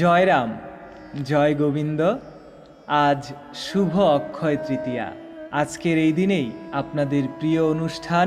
জয় রাম জয় গোবিন্দ আজ শুভ অক্ষয় তৃতীয়া। আজকের এই দিনেই আপনাদের প্রিয় অনুষ্ঠান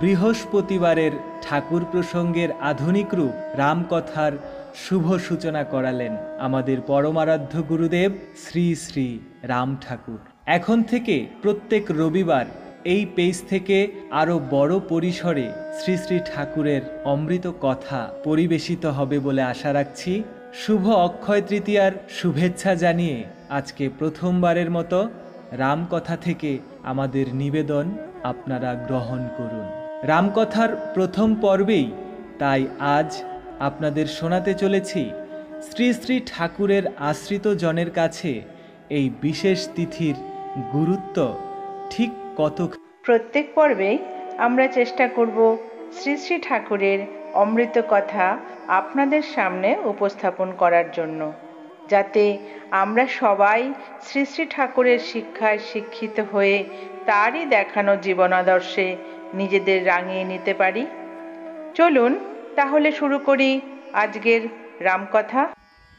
বৃহস্পতিবারের ঠাকুর প্রসঙ্গের আধুনিক রূপ রামকথার শুভ সূচনা করালেন আমাদের পরমারাধ্য গুরুদেব শ্রী শ্রী রাম ঠাকুর। এখন থেকে প্রত্যেক রবিবার এই পেজ থেকে আরও বড় পরিসরে শ্রী শ্রী ঠাকুরের অমৃত কথা পরিবেশিত হবে বলে আশা রাখছি। শুভ অক্ষয় তৃতীয়ার শুভেচ্ছা জানিয়ে আজকে প্রথমবারের মতো রামকথা থেকে আমাদের নিবেদন আপনারা গ্রহণ করুন। রামকথার প্রথম পর্বেই তাই আজ আপনাদের শোনাতে চলেছি শ্রী শ্রী ঠাকুরের আশ্রিত জনের কাছে এই বিশেষ তিথির গুরুত্ব ঠিক কত প্রত্যেক পর্বে আমরা চেষ্টা করব শ্রী শ্রী ঠাকুরের অমৃত কথা আপনাদের সামনে উপস্থাপন করার জন্য। যাতে আমরা সবাই শ্রী শ্রী ঠাকুরের শিক্ষায় শিক্ষিত হয়ে তারই দেখানো জীবনাদর্শে নিজেদের রাঙিয়ে নিতে পারি। চলুন তাহলে শুরু করি আজকের রামকথা।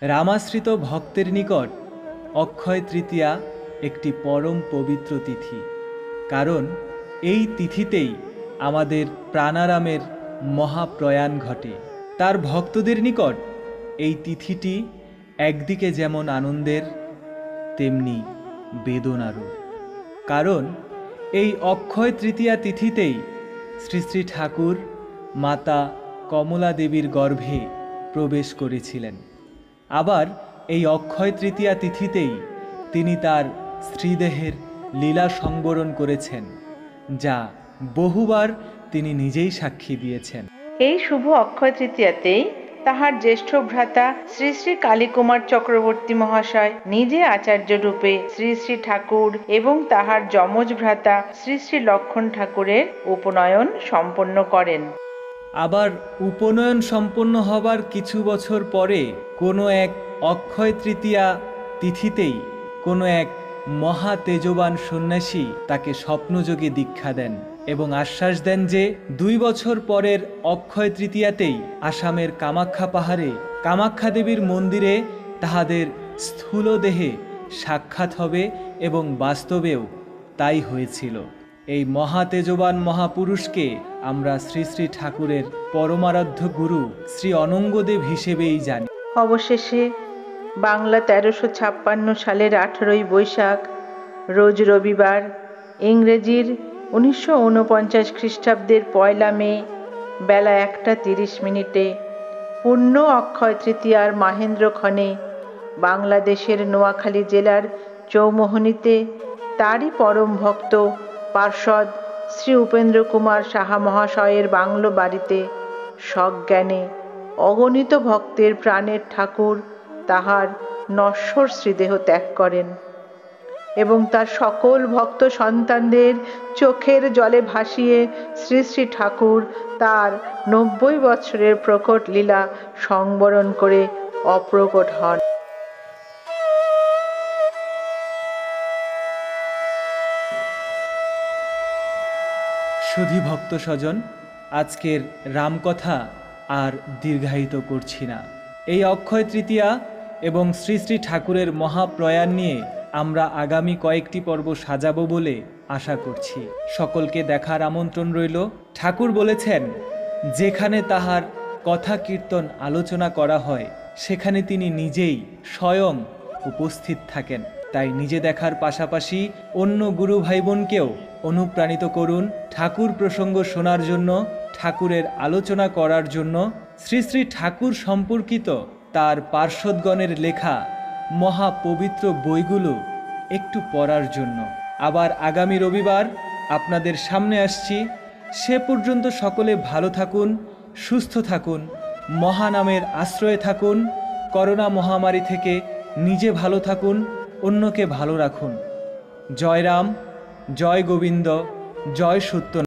রামাশ্রিত ভক্তের নিকট অক্ষয় তৃতীয়া একটি পরম পবিত্র তিথি। কারণ এই তিথিতেই আমাদের প্রাণারামের মহাপ্রয়াণ ঘটে। তার ভক্তদের নিকট এই তিথিটি একদিকে যেমন আনন্দের, তেমনি বেদনারও। কারণ এই অক্ষয় তৃতীয়া তিথিতেই শ্রী শ্রী ঠাকুর মাতা কমলা দেবীর গর্ভে প্রবেশ করেছিলেন। আবার এই অক্ষয় তৃতীয়া তিথিতেই তিনি তার স্ত্রীদেহের লীলা সংবরণ করেছেন, যা বহুবার তিনি নিজেই সাক্ষী দিয়েছেন। এই শুভ অক্ষয় তৃতীয়াতেই তাহার জ্যেষ্ঠ ভ্রাতা শ্রী শ্রী কালীকুমার চক্রবর্তী মহাশয়, নিজে আচার্য রূপে শ্রী শ্রী ঠাকুর এবং তাহার যমজ ভ্রাতা শ্রী শ্রী লক্ষণ ঠাকুরের উপনয়ন সম্পন্ন করেন। আবার উপনয়ন সম্পন্ন হবার কিছু বছর পরে কোনো এক অক্ষয় তৃতীয়া তিথিতেই কোনো এক মহা তেজবান সন্ন্যাসী তাকে স্বপ্নযোগে দীক্ষা দেন। এবং আশ্বাস দেন যে দুই বছর পরের অক্ষয় তৃতীয়াতেই আসামের কামাখ্যা পাহাড়ে কামাখ্যা দেবীর মন্দিরে তাহাদের স্থূল দেহে সাক্ষাৎ হবে এবং বাস্তবেও তাই হয়েছিল। এই মহা তেজবান মহাপুরুষকে আমরা শ্রী শ্রী ঠাকুরের পরমারাধ্য গুরু শ্রী অনঙ্গদেব হিসেবেই জানি। অবশেষে বাংলা তেরোশো ছাপ্পান্ন সালের আঠেরোই বৈশাখ, রোজ রবিবার, ইংরেজির উনিশশো উনপঞ্চাশ খ্রিস্টাব্দের পয়লা মে, বেলা একটা তিরিশ মিনিটে পূর্ণ অক্ষয় তৃতীয়ার মাহেন্দ্রক্ষণে বাংলাদেশের নোয়াখালী জেলার চৌমোহনীতে তারই পরম ভক্ত পার্ষদ শ্রী উপেন্দ্র কুমার সাহা মহাশয়ের বাংলো বাড়িতে সজ্ঞানে অগণিত ভক্তের প্রাণের ঠাকুর তাহার নশ্বর শ্রীদেহ ত্যাগ করেন। এবং তার সকল ভক্ত সন্তানদের চোখের জলে ভাসিয়ে শ্রী শ্রী ঠাকুর তার নব্বই বছরের প্রকট লীলা সংবরণ করে অপ্রকট হন। সুধী ভক্ত স্বজন, আজকের রামকথা আর দীর্ঘায়িত করছি না। এই অক্ষয় তৃতীয়া এবং শ্রী শ্রী ঠাকুরের মহাপ্রয়াণ নিয়ে আমরা আগামী কয়েকটি পর্ব সাজাবো বলে আশা করছি। সকলকে দেখার আমন্ত্রণ রইল। ঠাকুর বলেছেন, যেখানে তাহার কথা কীর্তন আলোচনা করা হয়, সেখানে তিনি নিজেই স্বয়ং উপস্থিত থাকেন। তাই নিজে দেখার পাশাপাশি অন্য গুরু ভাই বোনকেও অনুপ্রাণিত করুন ঠাকুর প্রসঙ্গ শোনার জন্য, ঠাকুরের আলোচনা করার জন্য। শ্রী শ্রী ঠাকুর সম্পর্কিত তার পার্শ্বদগণের লেখা মহাপবিত্র বইগুলো একটু পড়ার জন্য। আবার আগামী রবিবার আপনাদের সামনে আসছি। সে পর্যন্ত সকলে ভালো থাকুন, সুস্থ থাকুন, মহানামের আশ্রয়ে থাকুন, করোনা মহামারী থেকে নিজে ভালো থাকুন, অন্যকে ভালো রাখুন। জয় রাম, জয় গোবিন্দ, জয় সত্য